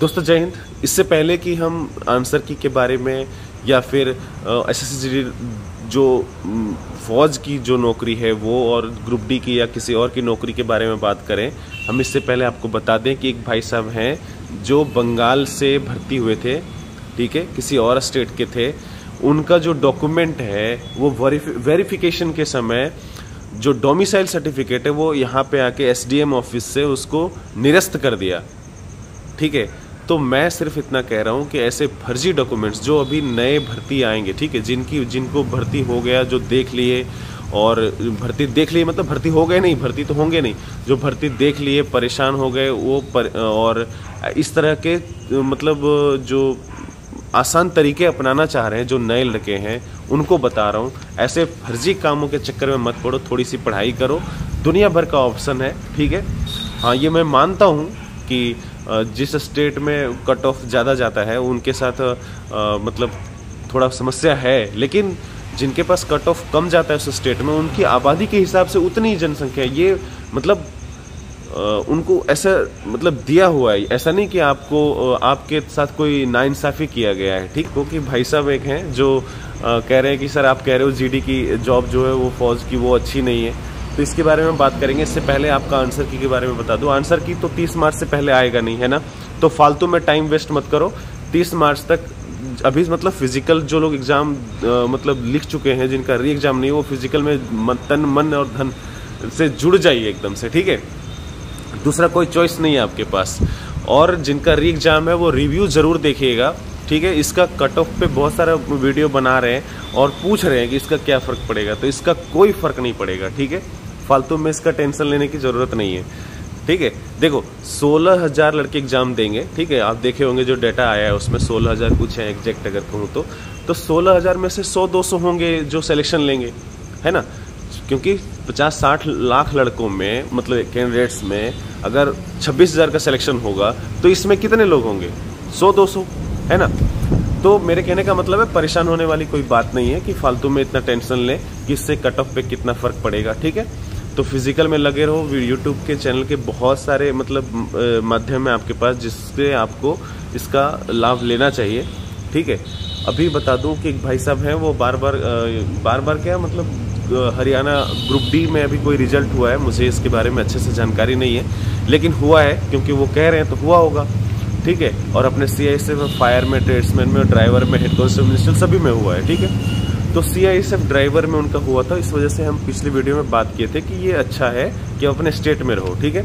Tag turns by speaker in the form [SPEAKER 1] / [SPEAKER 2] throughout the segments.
[SPEAKER 1] दोस्तों, जय हिंद। इससे पहले कि हम आंसर की के बारे में या फिर एस एस जो फौज की जो नौकरी है, वो और ग्रुप डी की या किसी और की नौकरी के बारे में बात करें, हम इससे पहले आपको बता दें कि एक भाई साहब हैं जो बंगाल से भर्ती हुए थे, ठीक है? किसी और स्टेट के थे। उनका जो डॉक्यूमेंट है, वो वेरिफिकेशन के समय जो डोमिसाइल सर्टिफिकेट है, वो यहाँ पे आके एसडीएम ऑफ़िस से उसको निरस्त कर दिया, ठीक है? तो मैं सिर्फ़ इतना कह रहा हूँ कि ऐसे फर्जी डॉक्यूमेंट्स जो अभी नए भर्ती आएँगे ठीक है जिनकी जिनको भर्ती हो गया जो देख लिए और भर्ती देख लिए मतलब भर्ती हो गए नहीं भर्ती तो होंगे नहीं जो भर्ती देख लिए परेशान हो गए वो पर, और इस तरह के मतलब जो आसान तरीके अपनाना चाह रहे हैं जो नए लड़के हैं उनको बता रहा हूँ ऐसे फर्जी कामों के चक्कर में मत पड़ो थोड़ी सी पढ़ाई करो दुनिया भर का ऑप्शन है ठीक है। हाँ ये मैं मानता हूँ कि जिस स्टेट में कट ऑफ़ ज़्यादा जाता है, उनके साथ मतलब थोड़ा समस्या है, लेकिन जिनके पास कट ऑफ़ कम जाता है उस स्टेट में, उनकी आबादी के हिसाब से उतनी ही जनसंख्या ये मतलब उनको ऐसा मतलब दिया हुआ है। ऐसा नहीं कि आपको आपके साथ कोई नाइंसाफ़ी किया गया है, ठीक? क्योंकि भाई साहब एक हैं जो कह रहे हैं कि, सर, आप कह रहे हो जीडी की जॉब जो है वो फौज की वो अच्छी नहीं है। तो इसके बारे में बात करेंगे। इससे पहले आपका आंसर की के बारे में बता दूँ। आंसर की तो 30 मार्च से पहले आएगा नहीं, है ना? तो फालतू में टाइम वेस्ट मत करो। 30 मार्च तक, अभी मतलब फ़िज़िकल जो लोग एग्ज़ाम मतलब लिख चुके हैं, जिनका री एग्ज़ाम नहीं वो फ़िज़िकल में तन, मन और धन से जुड़ जाइए एकदम से, ठीक है? दूसरा कोई चॉइस नहीं है आपके पास। और जिनका री एग्ज़ाम है, वो रिव्यू ज़रूर देखिएगा, ठीक है? इसका कट ऑफ़ पे बहुत सारा वीडियो बना रहे हैं और पूछ रहे हैं कि इसका क्या फ़र्क पड़ेगा। तो इसका कोई फ़र्क नहीं पड़ेगा, ठीक है? फालतू में इसका टेंशन लेने की ज़रूरत नहीं है। ठीक है? देखो, सोलह हज़ार लड़के एग्ज़ाम देंगे, ठीक है? आप देखे होंगे जो डाटा आया है, उसमें सोलह हज़ार कुछ है एग्जैक्ट अगर कहूँ तो। तो सोलह हज़ार में से सौ, दो सौ होंगे जो सिलेक्शन लेंगे, है ना? क्योंकि पचास, साठ लाख लड़कों में मतलब कैंडिडेट्स में अगर छब्बीस हज़ार का सिलेक्शन होगा तो इसमें कितने लोग होंगे? सौ, दो सौ, है ना? तो मेरे कहने का मतलब है, परेशान होने वाली कोई बात नहीं है कि फालतू में इतना टेंशन ले, कि इससे कट ऑफ़ पे कितना फ़र्क पड़ेगा, ठीक है? तो फ़िज़िकल में लगे रहो यूट्यूब के चैनल के बहुत सारे मतलब माध्यम है आपके पास जिससे आपको इसका लाभ लेना चाहिए। ठीक है? अभी बता दूँ कि एक भाई साहब हैं, वो बार बार बार बार क्या मतलब हरियाणा ग्रुप डी में अभी कोई रिज़ल्ट हुआ है, मुझे इसके बारे में अच्छे से जानकारी नहीं है। लेकिन हुआ है, क्योंकि वो कह रहे हैं तो हुआ होगा। ठीक है? और अपने सी आई से फायर में ट्रेड्समैन में ड्राइवर में हेड कॉन्स्टेबल सभी में हुआ है। ठीक है? तो एफ़ ड्राइवर में उनका हुआ था इस वजह से हम पिछली वीडियो में बात किए थे कि ये अच्छा है कि अपने स्टेट में रहो ठीक है?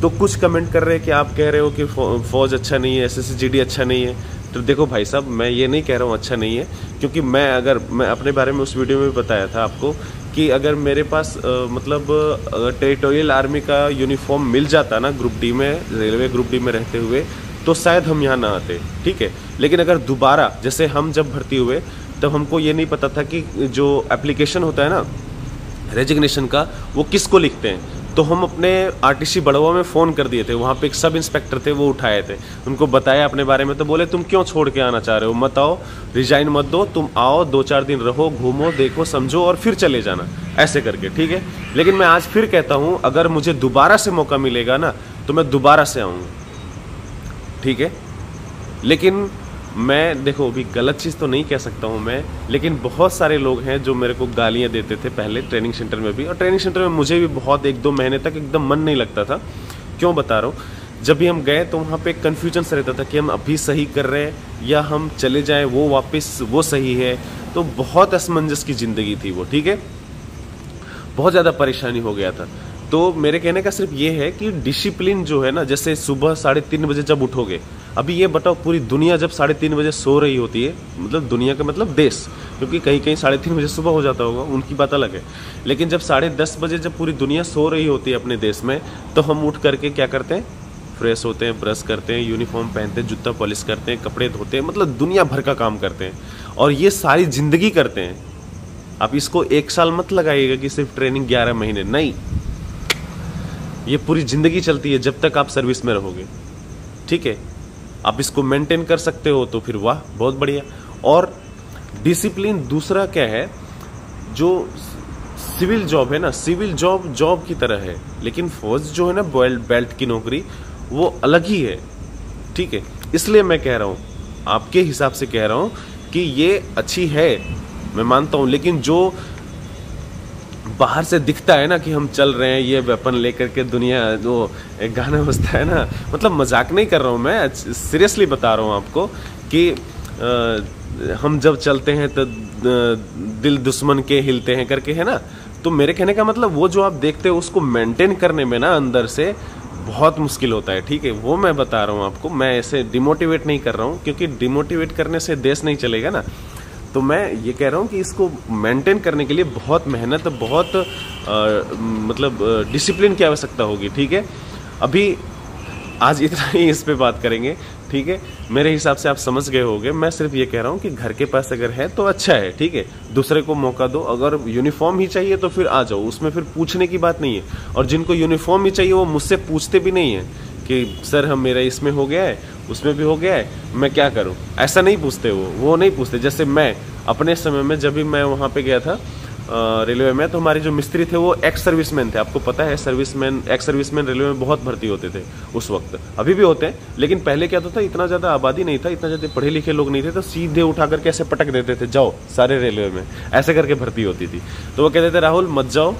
[SPEAKER 1] तो कुछ कमेंट कर रहे हैं कि आप कह रहे हो कि फौज अच्छा नहीं है एस अच्छा नहीं है। तो देखो भाई साहब मैं ये नहीं कह रहा हूँ अच्छा नहीं है क्योंकि मैं अगर मैं अपने बारे में उस वीडियो में बताया था आपको कि अगर मेरे पास आ, मतलब टेरिटोरियल आर्मी का यूनिफॉर्म मिल जाता ना ग्रुप डी में रेलवे ग्रुप डी में रहते हुए तो शायद हम यहाँ ना आते ठीक है? लेकिन अगर दोबारा जैसे हम जब भर्ती हुए तब हमको ये नहीं पता था कि जो एप्लीकेशन होता है ना रेजिग्नेशन का, वो किसको लिखते हैं। तो हम अपने आरटीसी बड़वा में फ़ोन कर दिए थे। वहाँ पे एक सब इंस्पेक्टर थे, वो उठाए थे। उनको बताया अपने बारे में तो बोले, तुम क्यों छोड़ के आना चाह रहे हो? मत आओ रिजाइन मत दो, तुम आओ दो चार दिन रहो, घूमो, देखो, समझो और फिर चले जाना। ऐसे करके, ठीक है? लेकिन मैं आज फिर कहता हूँ, अगर मुझे दोबारा से मौका मिलेगा ना तो मैं दोबारा से आऊँगा। ठीक है? लेकिन मैं, देखो, अभी गलत चीज़ तो नहीं कह सकता हूँ मैं, लेकिन बहुत सारे लोग हैं जो मेरे को गालियाँ देते थे पहले ट्रेनिंग सेंटर में भी, और ट्रेनिंग सेंटर में मुझे भी बहुत एक दो महीने तक एकदम मन नहीं लगता था। क्यों बता रहा हूँ? जब भी हम गए तो वहाँ पे कन्फ्यूज़न सा रहता था कि हम अभी सही कर रहे हैं या हम चले जाएँ, वो वापस, वो सही है। तो बहुत असमंजस की ज़िंदगी थी वो, ठीक है? बहुत ज़्यादा परेशानी हो गया था। तो मेरे कहने का सिर्फ़ ये है कि डिसिप्लिन जो है ना, जैसे सुबह साढ़े तीन बजे जब उठोगे अभी ये बताओ, पूरी दुनिया जब साढ़े तीन बजे सो रही होती है मतलब दुनिया का मतलब देश, क्योंकि कहीं कहीं साढ़े तीन बजे सुबह हो जाता होगा, उनकी बात अलग है। लेकिन जब साढ़े दस बजे जब पूरी दुनिया सो रही होती है अपने देश में तो हम उठ करके क्या करते हैं? फ्रेश होते हैं, ब्रश करते हैं, यूनिफॉर्म पहनते हैं, जूता पॉलिश करते हैं, कपड़े धोते हैं मतलब दुनिया भर का काम करते हैं। और ये सारी ज़िंदगी करते हैं। आप इसको एक साल मत लगाइएगा कि सिर्फ़ ट्रेनिंग ग्यारह महीने, नहीं। ये पूरी ज़िंदगी चलती है जब तक आप सर्विस में रहोगे। ठीक है? आप इसको मेंटेन कर सकते हो तो फिर वाह, बहुत बढ़िया। और डिसिप्लिन दूसरा क्या है, जो सिविल जॉब है ना सिविल जॉब जॉब की तरह है, लेकिन फौज जो है ना बेल्ट बेल्ट की नौकरी, वो अलग ही है। ठीक है? इसलिए मैं कह रहा हूँ, आपके हिसाब से कह रहा हूँ कि ये अच्छी है, मैं मानता हूँ, लेकिन जो बाहर से दिखता है ना कि हम चल रहे हैं ये वेपन लेकर के दुनिया जो एक गाना बजता है ना। मतलब मज़ाक नहीं कर रहा हूँ मैं सीरियसली बता रहा हूँ आपको कि आ, हम जब चलते हैं तो दिल दुश्मन के हिलते हैं करके है ना? तो मेरे कहने का मतलब वो जो आप देखते हो उसको मेंटेन करने में ना अंदर से बहुत मुश्किल होता है ठीक है? वो मैं बता रहा हूँ आपको मैं ऐसे डिमोटिवेट नहीं कर रहा हूँ क्योंकि डिमोटिवेट करने से देश नहीं चलेगा ना। तो मैं ये कह रहा हूँ कि इसको मेंटेन करने के लिए बहुत मेहनत बहुत आ, मतलब डिसिप्लिन की आवश्यकता होगी ठीक है? अभी आज इतना ही इस पे बात करेंगे ठीक है? मेरे हिसाब से आप समझ गए होंगे। मैं सिर्फ़ ये कह रहा हूँ कि घर के पास अगर है तो अच्छा है ठीक है? दूसरे को मौका दो। अगर यूनिफॉर्म ही चाहिए तो फिर आ जाओ उसमें फिर पूछने की बात नहीं है। और जिनको यूनिफॉर्म ही चाहिए वो मुझसे पूछते भी नहीं है। कि, सर, हम मेरा इसमें हो गया है, उसमें भी हो गया है, मैं क्या करूँ? ऐसा नहीं पूछते वो वो नहीं पूछते। जैसे मैं, अपने समय में जब भी मैं वहाँ पे गया था रेलवे में तो हमारे जो मिस्त्री थे वो एक्स सर्विसमैन थे। आपको पता है सर्विसमैन एक्स सर्विसमैन रेलवे में बहुत भर्ती होते थे उस वक्त। अभी भी होते हैं, लेकिन पहले क्या होता था, इतना ज़्यादा आबादी नहीं था, इतना ज़्यादा पढ़े लिखे लोग नहीं थे तो सीधे उठा करके ऐसे पटक देते थे, जाओ, सारे रेलवे में। ऐसे करके भर्ती होती थी। तो वो कहते थे, राहुल, मत जाओ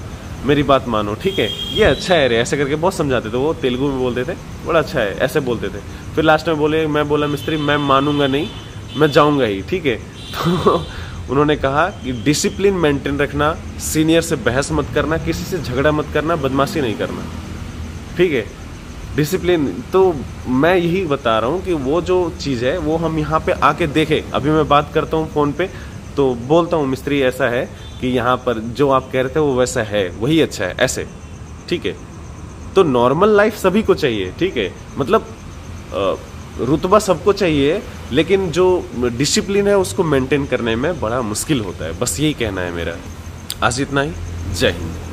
[SPEAKER 1] मेरी बात मानो, ठीक है? ये अच्छा है रे, ऐसे करके बहुत समझाते थे वो, तेलुगु में बोलते थे, बड़ा अच्छा है, ऐसे बोलते थे। फिर लास्ट में बोले, मैं बोला, मिस्त्री, मैं मानूँगा नहीं, मैं जाऊँगा ही, ठीक है? तो उन्होंने कहा कि डिसिप्लिन मेंटेन रखना सीनियर से बहस मत करना, किसी से झगड़ा मत करना, बदमाशी नहीं करना, ठीक है? डिसिप्लिन तो मैं यही बता रहा हूँ कि वो जो चीज़ है, वो हम यहाँ पे आके देखें। अभी मैं बात करता हूँ फ़ोन पे तो बोलता हूँ, मिस्त्री, ऐसा है कि यहाँ पर जो आप कह रहे थे वो वैसा है, वही अच्छा है, ऐसे। ठीक है? तो नॉर्मल लाइफ सभी को चाहिए, ठीक है? मतलब रुतबा सबको चाहिए, लेकिन जो डिसिप्लिन है उसको मेंटेन करने में बड़ा मुश्किल होता है। बस यही कहना है मेरा। आज इतना ही। जय हिंद।